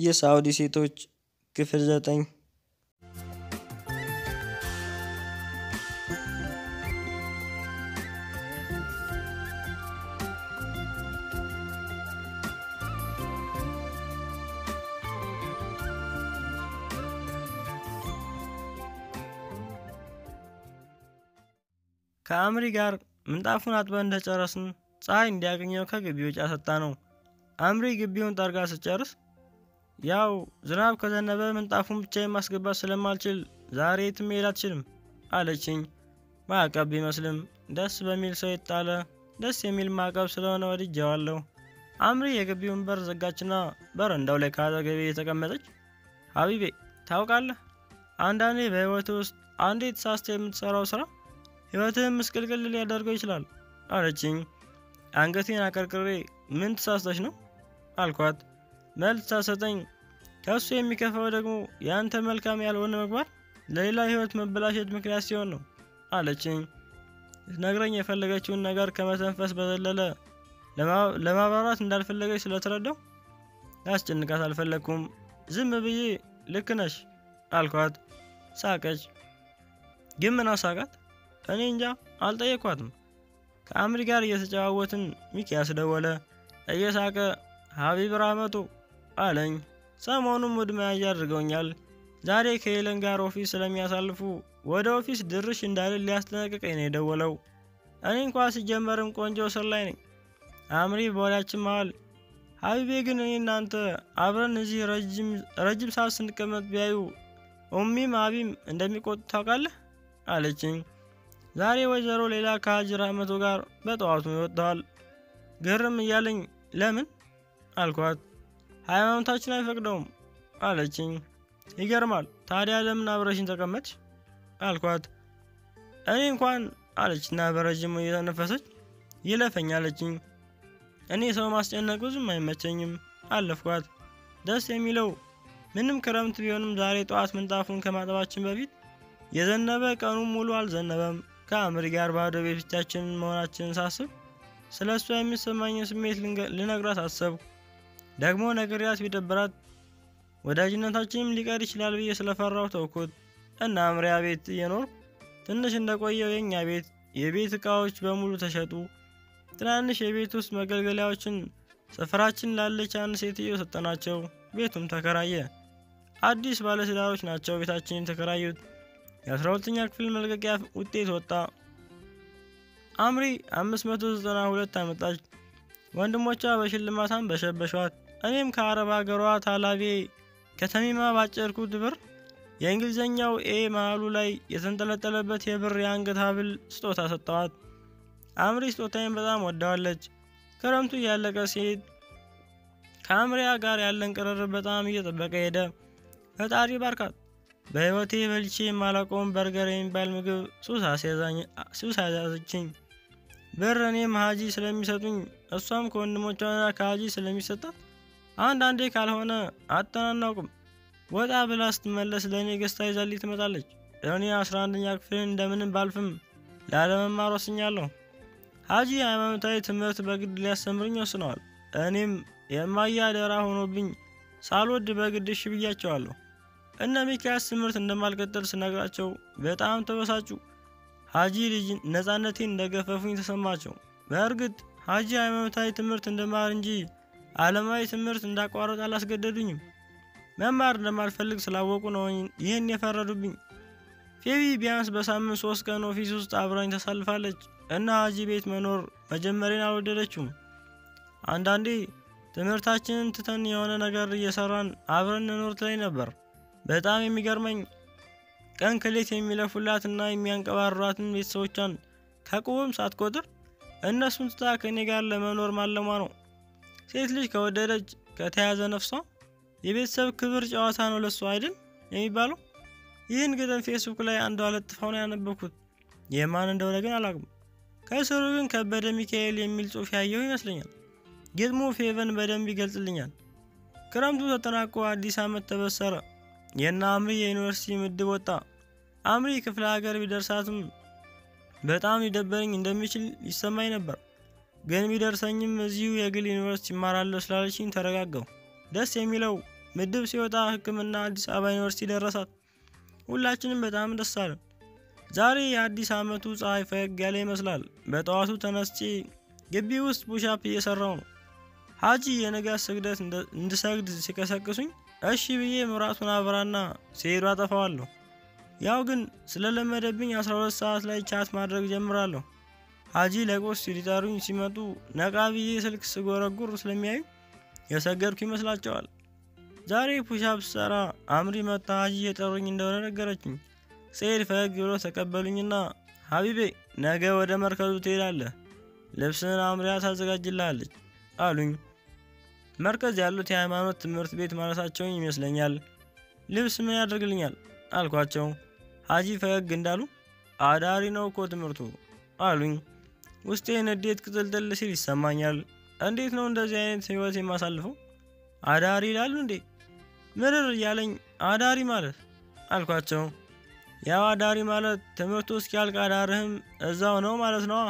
የሳውዲ ሴቶች ክፍል ዘጠኝ ከአምሪ ጋር ምንጣፉን አጥበን እንደጨረስን ፀሐይ እንዲያገኘው ከግቢ ውጭ አሰጣ ነው። አምሪ ግቢውን ጠርጋ ስጨርስ ያው ዝናብ ከዘነበ ምንጣፉን ብቻ ማስገባት ስለማልችል ዛሬ የትም መሄድ አትችልም አለችኝ። ማዕቀብ ቢመስልም ደስ በሚል ሰው የጣለ ደስ የሚል ማዕቀብ ስለሆነ ወድጀዋለሁ። አምሪ የግቢውን በር ዘጋችና በረንዳው ላይ ከአጠገቤ የተቀመጠች ሀቢቤ ታውቃለህ፣ አንዳንዴ በህይወት ውስጥ አንዴ ተሳስተህ የምትሰራው ስራ ህይወትህን ምስቅልቅል ሊያደርገው ይችላል አለችኝ። አንገቴን አቀርቅሬ ምን ተሳስተሽ ነው አልኳት። መልስ ሳሰጠኝ ከእሱ የሚከፋው ደግሞ የአንተ መልካም ያልሆነ ምግባር ለሌላ ህይወት መበላሸት ምክንያት ሲሆን ነው አለችኝ። ነግረኝ የፈለገችውን ነገር ከመተንፈስ በዘለለ ለማብራራት እንዳልፈለገች ስለተረዳው ያስጨንቃት አልፈለግኩም። ዝም ብዬ ልክ ነሽ አልኳት። ሳቀች። ግን ምን አሳቃት? እኔ እንጃ አልጠየኳትም። ከአምሪ ጋር እየተጨዋወትን ሚኪያስ ደወለ። እየሳቀ ሀቢብ ራመቶ አለኝ። ሰሞኑን mood መያዣ አድርገውኛል። ዛሬ ከሄለን ጋር office ስለሚያሳልፉ ወደ office ድርሽ እንዳልል ሊያስጠነቅቀኝ ነው የደወለው። እኔ እንኳ ሲጀመርም ቆንጆ ስራ ላይ ነኝ። አምሪ በወሬያችን መሃል ሀቢቤ ግን እኔ እናንተ አብረን እዚህ ረጅም ሰዓት ስንቀመጥ ቢያዩ ኡሚም አቢም እንደሚቆጡ ታውቃለህ አለችኝ። ዛሬ ወይዘሮ ሌላ ከሀጅ ራህመቶ ጋር በጠዋቱ ይወጥተዋል። ግርም እያለኝ ለምን አልኳት። ሃይማኖታችን አይፈቅደውም አለችኝ። ይገርማል። ታዲያ ለምን አብረሽኝ ተቀመጥሽ አልኳት። እኔ እንኳን አለችና በረጅሙ እየተነፈሰች ይለፈኝ አለችኝ። እኔ ሰው ማስጨነቅ ብዙም አይመቸኝም አለፍኳት። ደስ የሚለው ምንም ክረምት ቢሆንም ዛሬ ጠዋት ምንጣፉን ከማጠባችን በፊት የዘነበ ቀኑን ሙሉ አልዘነበም። ከአምሪ ጋር ባዶ ቤት ብቻችንን መሆናችንን ሳስብ ስለ እሷ የሚሰማኝን ስሜት ልነግራት አሰብኩ። ደግሞ ነግሪያት ቢደብራት ወዳጅነታችንም ሊቀር ይችላል ብዬ ስለፈራው ተውኩት እና አምሪያ ቤት እየኖርኩ ትንሽ እንደቆየው የእኛ ቤት የቤት እቃዎች በሙሉ ተሸጡ። ትናንሽ የቤት ውስጥ መገልገያዎችን ሰፈራችን ላለች አንድ ሴትዮ ሰጠናቸው። ቤቱም ተከራየ። አዲስ ባለትዳሮች ናቸው ቤታችንን የተከራዩት። የአስራ ሁለተኛ ክፍል መልቀቂያ ውጤት ወጣ። አምሪ 592 አመጣች። ወንድሞቿ በሽልማታን በሸበሿት። እኔም ከአረብ ሀገሯ ታላቤ ከተሚማ ባጨርኩት ብር የእንግሊዝኛው A መሃሉ ላይ የተንጠለጠለበት የብር የአንገት ሀብል ስጦታ ሰጠዋት። አምሪ ስጦታዬን በጣም ወደዋለች። ክረምቱ እያለቀ ሲሄድ ከአምሪያ ጋር ያለን ቅርርብ በጣም እየጠበቀ ሄደ። ፈጣሪ ባርካት። በህይወቴ በልቼ የማላውቀውን በርገር የሚባል ምግብ ሱስ አስያዘችኝ። ብር እኔም ሀጂ ስለሚሰጡኝ እሷም ከወንድሞቿና ከሀጂ ስለሚሰጣት አንዳንዴ ካልሆነ አጠናናውቅም። ወጣ ብላ ስትመለስ ለእኔ ገዝታ ይዛልኝ ትመጣለች። እኔ አስራ አንደኛ ክፍልን እንደምንም ባልፍም ላለመማር ወስኛለሁ። ሀጂ ሃይማኖታዊ ትምህርት በግድ ሊያስተምርኝ ወስነዋል። እኔም የማያ አደራ ሆኖብኝ ሳልወድ በግድ እሺ ብያቸዋለሁ። እነ ሚኪያስ ትምህርት እንደማልቀጥል ስነግራቸው በጣም ተበሳጩ። ሀጂ ልጅ ነፃነቴን እንደገፈፉኝ ተሰማቸው። በእርግጥ ሀጂ ሃይማኖታዊ ትምህርት እንደማር እንጂ ዓለማዊ ትምህርት እንዳቋረጥ አላስገደዱኝም። መማር እንደማልፈልግ ስላወቁ ነው ይህን የፈረዱብኝ። ፌቢ ቢያንስ በሳምንት ሶስት ቀን office ውስጥ አብራኝ ተሳልፋለች እና ሀጂ ቤት መኖር መጀመሪያን አልወደደችውም። አንዳንዴ ትምህርታችንን ትተን የሆነ ነገር እየሰራን አብረን እንኖር ትለኝ ነበር። በጣም የሚገርመኝ ቀን ከሌት የሚለፉላት እና የሚያንቀባሯትን ቤተሰቦቿን ከቁብም ሳትቆጥር እነሱን ትታ ከእኔ ጋር ለመኖር ማለሟ ነው። ሴት ልጅ ከወደደች ከተያዘ ነፍሷ የቤተሰብ ክብር ጨዋታ ነው ለሷ አይደል የሚባለው። ይህን ግጥም ፌስቡክ ላይ አንዷ ለጥፋው ነው ያነበብኩት። የማን እንደሆነ ግን አላውቅም። ከስሩ ግን ከበደ ሚካኤል የሚል ጽሑፍ ያየው ይመስለኛል። ግጥሙ ፌቨን በደንብ ይገልጽልኛል። ክረምቱ ተጠናቆ አዲስ ዓመት ተበሰረ። የእነ አምሪ የዩኒቨርሲቲ ምድብ ወጣ። አምሪ ክፍለ ሀገር ቢደርሳትም በጣም ሊደበረኝ እንደሚችል ይሰማኝ ነበር። ግን ቢደርሰኝም እዚሁ የግል ዩኒቨርሲቲ ይማራለሁ ስላለችኝ ተረጋጋሁ። ደስ የሚለው ምድብ ሲወጣ ሕክምና አዲስ አበባ ዩኒቨርሲቲ ደረሳት። ሁላችንም በጣም ደስ አለን። ዛሬ የአዲስ ዓመቱ ፀሐይ ፈገግ ያለ ይመስላል። በጠዋቱ ተነስቼ ግቢ ውስጥ pushup እየሰራሁ ነው። ሀጂ የንጋት ስግደት እንድሰግድ ሲቀሰቅሱኝ እሺ ብዬ መብራቱን አበራና ሲሄዱ አጠፋዋለሁ። ያው ግን ስለለመደብኝ 12 ሰዓት ላይ chat ማድረግ ጀምራለሁ። ሀጂ ለቁርስ ሊጠሩኝ ሲመጡ ነቃ ብዬ ስልክ ስጎረጉር ስለሚያዩ የሰገድኩ ይመስላቸዋል። ዛሬ pushup ስሰራ አምሪ መጥታ ሀጂ የጠሩኝ እንደሆነ ነገረችኝ። ስሄድ ፈገግ ብሎ ተቀበሉኝና ሀቢቤ ነገ ወደ መርከዙ ትሄዳለህ፣ ልብስን አምሪያ ታዘጋጅልሃለች አሉኝ። መርከዝ ያሉት የሃይማኖት ትምህርት ቤት ማለታቸውን ይመስለኛል። ልብስ ምን ያደርግልኛል አልኳቸው። ሀጂ ፈገግ እንዳሉ አዳሪ ነው እኮ ትምህርቱ አሉኝ። ውስጤ ንዴት ቅጥልጥል ሲል ይሰማኛል። እንዴት ነው እንደዚህ አይነት ህይወት የማሳልፈው? አዳሪ ይላሉ እንዴ? ምርር እያለኝ አዳሪ ማለት አልኳቸው። ያው አዳሪ ማለት ትምህርቱ እስኪያልቅ አዳርህም እዛው ነው ማለት ነዋ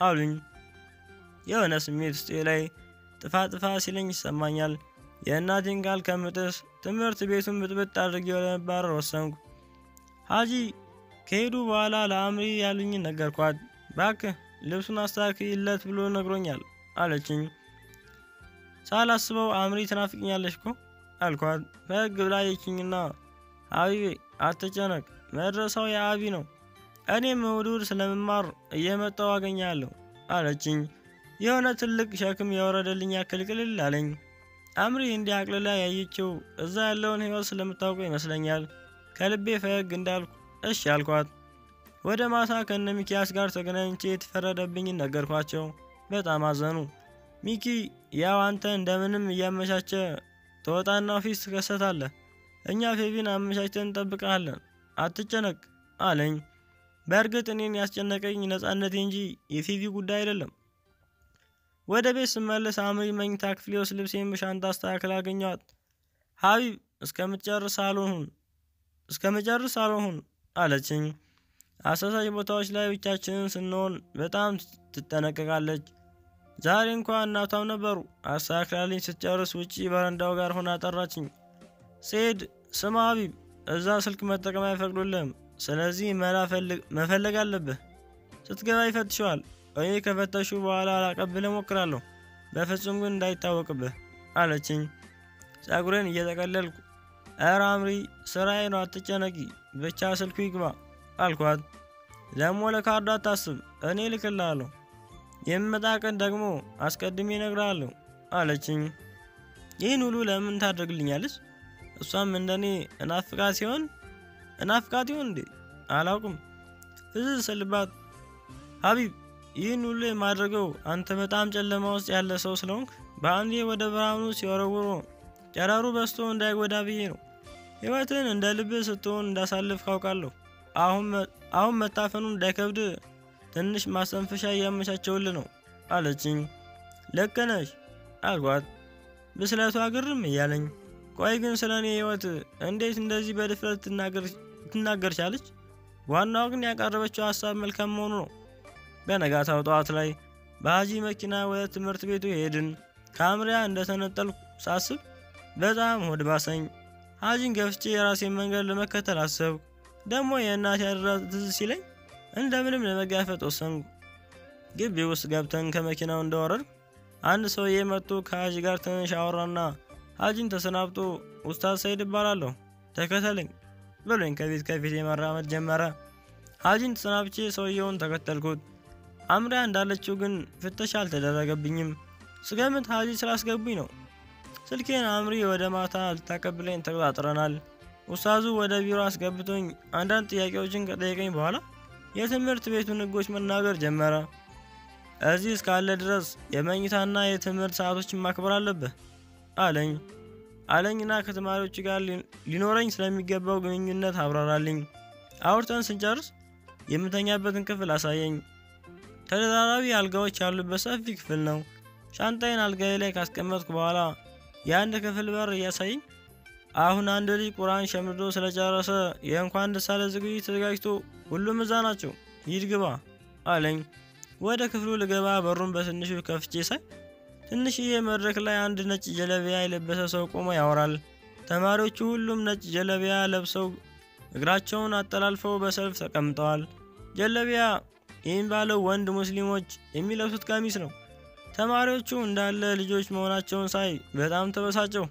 አሉኝ። የሆነ ስሜት ውስጤ ላይ ጥፋ ጥፋ ሲለኝ ይሰማኛል። የእናቴን ቃል ከምጥስ ትምህርት ቤቱን ብጥብጥ አድርጌ ለመባረር ወሰንኩ። ሀጂ ከሄዱ በኋላ ለአምሪ ያሉኝን ነገርኳት። ባክህ ልብሱን አስተካክይለት ብሎ ነግሮኛል አለችኝ። ሳላስበው አምሪ ትናፍቅኛለች እኮ አልኳት። ፈገግ ብላ የችኝና ሀቢቤ አትጨነቅ፣ መድረሳው የአቢ ነው። እኔም እሑድ እሑድ ስለምማር እየመጣው አገኛለሁ አለችኝ። የሆነ ትልቅ ሸክም የወረደልኝ ያክል ቅልል አለኝ። አምሪ እንዲህ አቅልላ ያየችው እዛ ያለውን ህይወት ስለምታውቀው ይመስለኛል። ከልቤ ፈገግ እንዳልኩ እሺ አልኳት። ወደ ማታ ከነ ሚኪያስ ጋር ተገናኝቼ የተፈረደብኝን ነገርኳቸው። በጣም አዘኑ። ሚኪ ያው አንተ እንደምንም እያመቻቸ ተወጣና office ትከሰታለህ፣ እኛ ፌቢን አመቻችተን እንጠብቀሃለን፣ አትጨነቅ አለኝ። በእርግጥ እኔን ያስጨነቀኝ ነጻነቴ እንጂ የፊቪ ጉዳይ አይደለም። ወደ ቤት ስመለስ አምሪ መኝታ ክፍሌ ውስጥ ልብሴን በሻንጣ ስታስተካክል አገኘኋት። ሀቢብ እስከምትጨርስ አልሆንሁን እስከምጨርስ አልሆንሁን አለችኝ። አሳሳች ቦታዎች ላይ ብቻችንን ስንሆን በጣም ትጠነቀቃለች። ዛሬ እንኳ እናቷም ነበሩ። አስተካክላልኝ ስትጨርስ ውጪ በረንዳው ጋር ሆና ጠራችኝ። ስሄድ ስማ ሀቢብ፣ እዛ ስልክ መጠቀም አይፈቅዱልህም። ስለዚህ መላ መፈለግ አለብህ። ስትገባ ይፈትሸዋል። እኔ ከፈተሹ በኋላ ላቀብል እሞክራለሁ። በፍጹም ግን እንዳይታወቅብህ አለችኝ። ጸጉሬን እየጠቀለልኩ ኧረ አምሪ ስራዬ ነው አትጨነቂ፣ ብቻ ስልኩ ይግባ አልኳት። ደግሞ ለካርዱ አታስብ፣ እኔ ልክልሃለሁ። የምመጣ ቀን ደግሞ አስቀድሜ እነግርሃለሁ አለችኝ። ይህን ሁሉ ለምን ታደርግልኛለች? እሷም እንደኔ እናፍቃት ሲሆን እናፍቃት ይሆን እንዴ አላውቅም። ፍዝዝ ስልባት ሀቢብ ይህን ሁሉ የማድረገው አንተ በጣም ጨለማ ውስጥ ያለ ሰው ስለሆንክ በአንዴ ወደ ብርሃኑ ሲወረውሮ ጨረሩ በስቶ እንዳይጎዳ ብዬ ነው። ህይወትን እንደ ልብህ ስትሆን እንዳሳልፍ ካውቃለሁ። አሁን መታፈኑ እንዳይከብድ ትንሽ ማስተንፈሻ እያመቻቸውል ነው አለችኝ። ልክ ነሽ አልኳት፣ ብስለቷ ግርም እያለኝ። ቆይ ግን ስለ እኔ ህይወት እንዴት እንደዚህ በድፍረት ትናገር ቻለች? ዋናው ግን ያቀረበችው ሀሳብ መልካም መሆኑ ነው። በነጋታው ጠዋት ላይ በሀጂ መኪና ወደ ትምህርት ቤቱ ሄድን። ከአምሪያ እንደተነጠልኩ ሳስብ በጣም ሆድ ባሰኝ። ሀጂን ገፍቼ የራሴን መንገድ ለመከተል አሰብኩ። ደግሞ የእናቴ አደራ ትዝ ሲለኝ እንደምንም ለመጋፈጥ ወሰንኩ። ግቢ ውስጥ ገብተን ከመኪናው እንደወረድኩ አንድ ሰውዬ መጥቶ ከሀጂ ጋር ትንሽ አወራና ሀጂን ተሰናብቶ ኡስታዝ ሰይድ እባላለሁ ተከተለኝ ብሎኝ ከፊት ከፊት የመራመድ ጀመረ። ሀጂን ተሰናብቼ ሰውየውን ተከተልኩት። አምሪያ እንዳለችው ግን ፍተሻ አልተደረገብኝም። ስገምት ሀጂ ስላስገቡኝ ነው። ስልኬን አምሪ ወደ ማታ ልታቀብለኝ ተቆጣጥረናል። ኡስታዙ ወደ ቢሮ አስገብቶኝ አንዳንድ ጥያቄዎችን ከጠየቀኝ በኋላ የትምህርት ቤቱን ሕጎች መናገር ጀመረ። እዚህ እስካለ ድረስ የመኝታና የትምህርት ሰዓቶችን ማክበር አለብህ አለኝ አለኝና ከተማሪዎች ጋር ሊኖረኝ ስለሚገባው ግንኙነት አብራራልኝ። አውርተን ስንጨርስ የምተኛበትን ክፍል አሳየኝ። ተደራራቢ አልጋዎች ያሉበት ሰፊ ክፍል ነው። ሻንጣዬን አልጋዬ ላይ ካስቀመጥኩ በኋላ የአንድ ክፍል በር እያሳየኝ አሁን አንድ ልጅ ቁርአን ሸምዶ ስለጨረሰ የእንኳን ደስ አለ ዝግጅት ተዘጋጅቶ ሁሉም እዛ ናቸው፣ ሂድ ግባ አለኝ። ወደ ክፍሉ ልገባ በሩን በትንሹ ከፍቼ ሳይ ትንሽዬ መድረክ ላይ አንድ ነጭ ጀለቢያ የለበሰ ሰው ቆሞ ያወራል። ተማሪዎቹ ሁሉም ነጭ ጀለቢያ ለብሰው እግራቸውን አጠላልፈው በሰልፍ ተቀምጠዋል። ጀለቢያ የሚባለው ወንድ ሙስሊሞች የሚለብሱት ቀሚስ ነው። ተማሪዎቹ እንዳለ ልጆች መሆናቸውን ሳይ በጣም ተበሳጨው።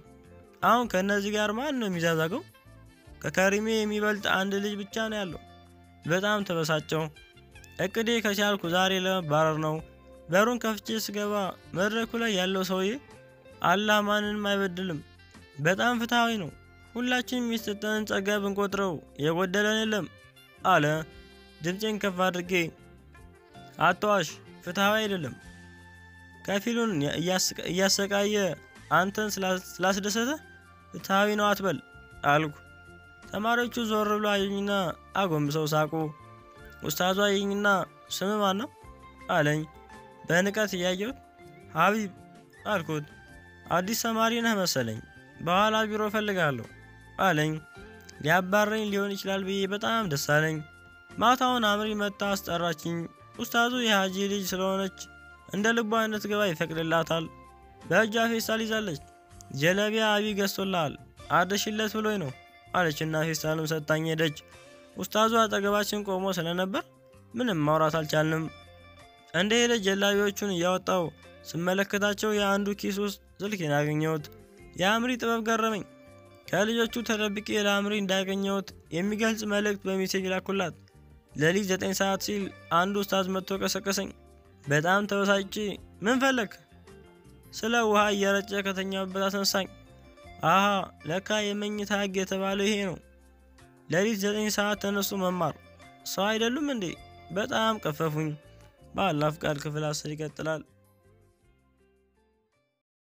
አሁን ከእነዚህ ጋር ማን ነው የሚዛዛገው? ከከሪሜ የሚበልጥ አንድ ልጅ ብቻ ነው ያለው። በጣም ተበሳጨው። እቅዴ ከቻልኩ ዛሬ ለመባረር ነው። በሩን ከፍቼ ስገባ መድረኩ ላይ ያለው ሰውዬ አላህ ማንንም አይበድልም፣ በጣም ፍትሐዊ ነው፣ ሁላችንም የሚሰጠንን ጸጋ ብንቆጥረው የጎደለን የለም አለ። ድምፄን ከፍ አድርጌ አትዋሽ፣ ፍትሐዊ አይደለም፣ ከፊሉን እያሰቃየ አንተን ስላስደሰተ ፍትሐዊ ነው አትበል አልኩ። ተማሪዎቹ ዞር ብሎ አዩኝና አጎንብሰው ሳቁ። ኡስታዙ አየኝና ስም ማን ነው አለኝ። በንቀት እያየሁት ሀቢብ አልኩት። አዲስ ተማሪ ነህ መሰለኝ፣ በኋላ ቢሮ እፈልጋለሁ አለኝ። ሊያባረኝ ሊሆን ይችላል ብዬ በጣም ደስ አለኝ። ማታውን አምሪ መጣ አስጠራችኝ። ኡስታዙ የሀጂ ልጅ ስለሆነች እንደ ልቧ አይነት ገባ ይፈቅድላታል። በእጇ ፌስታል ይዛለች። ጀለቢያ አቢ ገዝቶልሃል አደሽለት ብሎኝ ነው አለችና ፌስታሉን ሰጥታኝ ሄደች። ኡስታዙ አጠገባችን ቆሞ ስለነበር ምንም ማውራት አልቻልንም። እንደ ሄደች ጀላቢዎቹን እያወጣው ስመለከታቸው የአንዱ ኪስ ውስጥ ስልኬን አገኘሁት። የአምሪ ጥበብ ገረመኝ። ከልጆቹ ተደብቄ ለአምሪ እንዳገኘሁት የሚገልጽ መልእክት በ message ላኩላት። ሌሊት ዘጠኝ ሰዓት ሲል አንዱ ኡስታዝ መጥቶ ቀሰቀሰኝ። በጣም ተበሳጭቼ ምን ፈለግ ስለ ውሃ እየረጨ ከተኛበት አስነሳኝ። አሃ ለካ የመኝታ ህግ የተባለው ይሄ ነው። ሌሊት ዘጠኝ ሰዓት ተነሱ መማር ሰው አይደሉም እንዴ? በጣም ቀፈፉኝ። በአላህ ፍቃድ ክፍል አስር ይቀጥላል።